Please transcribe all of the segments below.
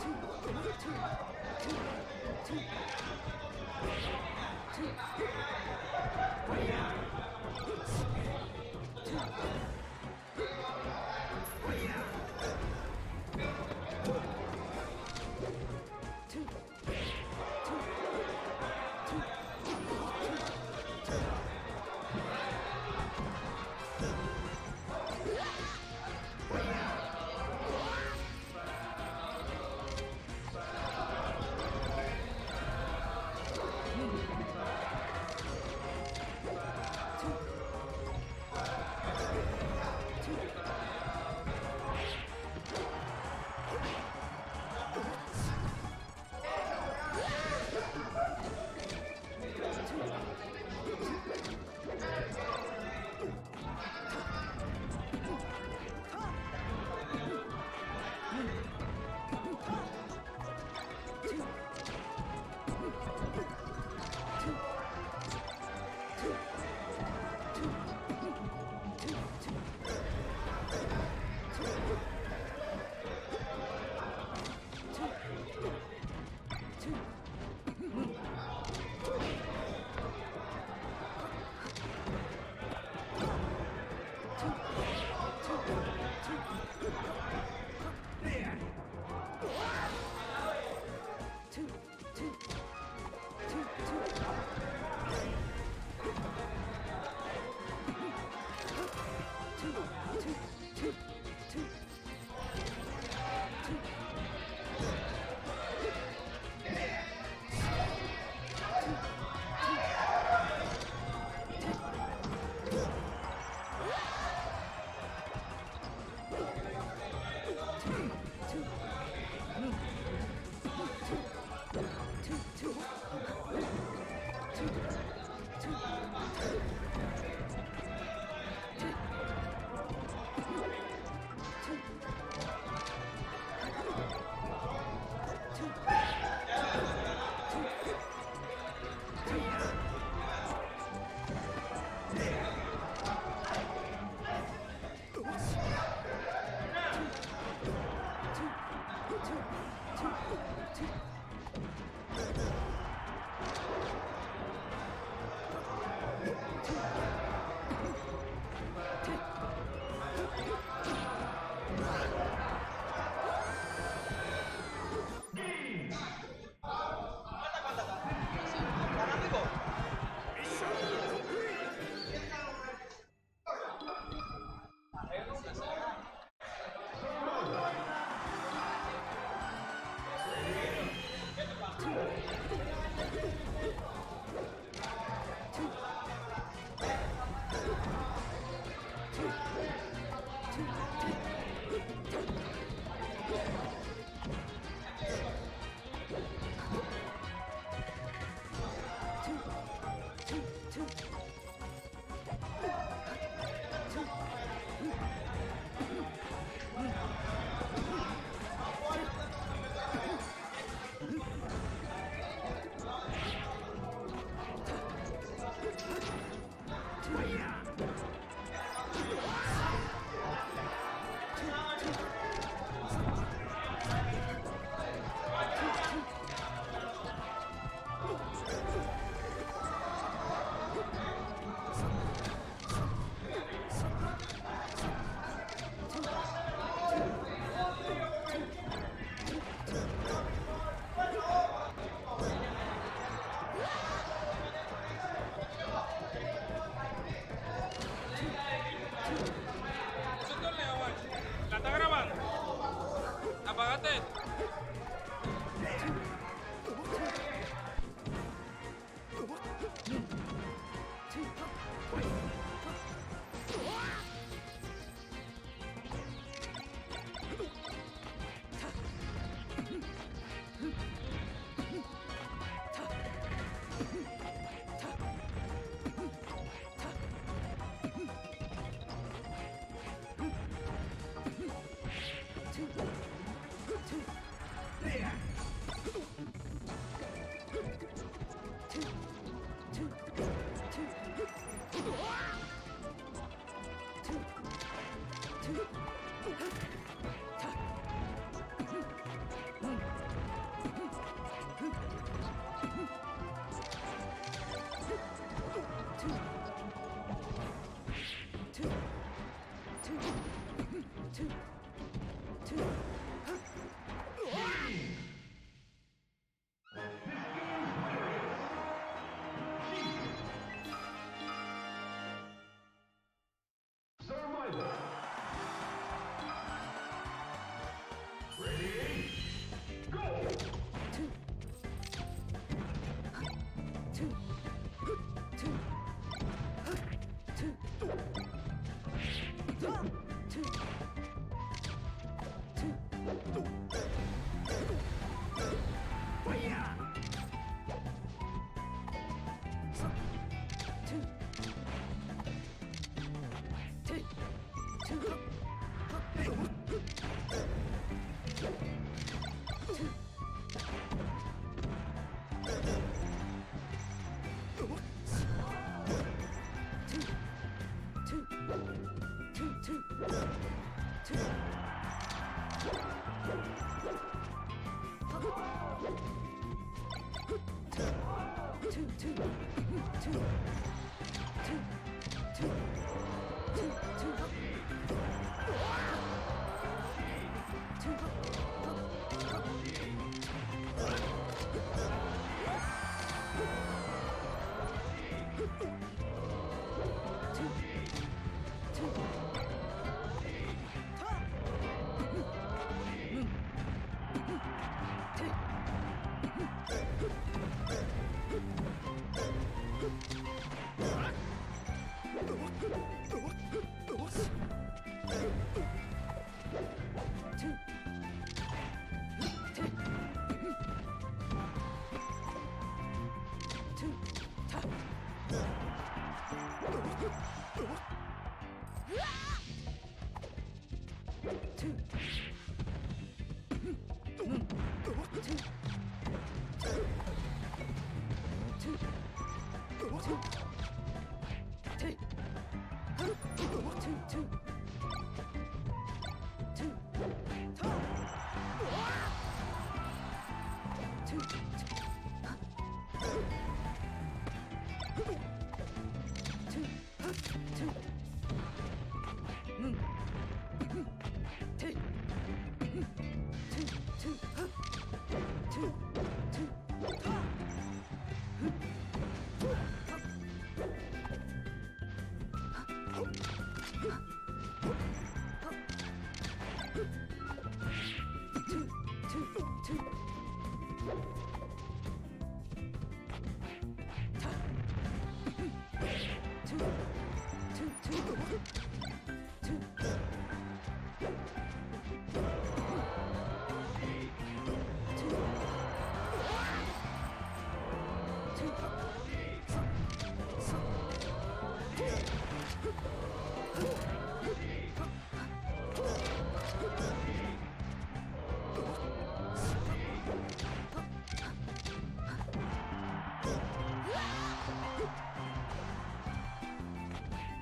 Yeah. Two. Two.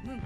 Two,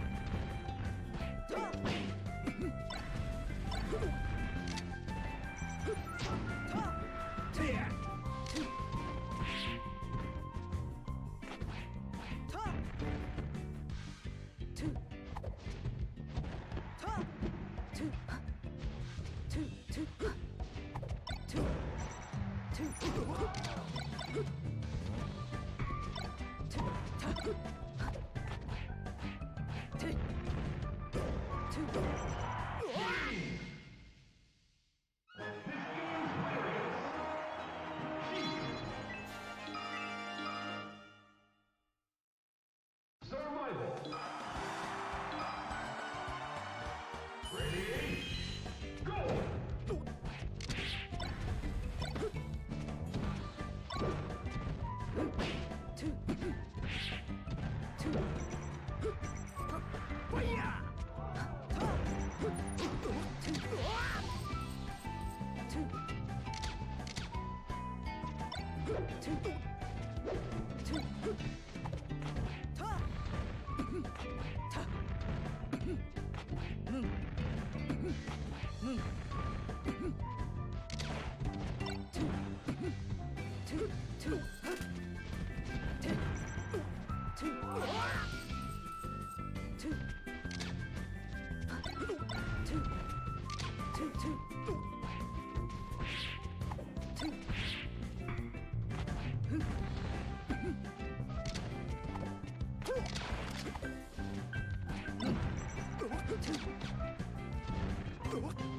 Huh?